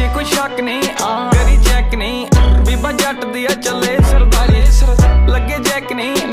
ਜੇ ਕੋਈ ਸ਼ੱਕ ਨਹੀਂ ਆ ਕਰੀ ਚੈੱਕ ਨਹੀਂ। ਬੀਬਾ ਜੱਟ ਦੀ ਆ ਚੱਲੇ